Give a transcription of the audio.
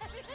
Yes.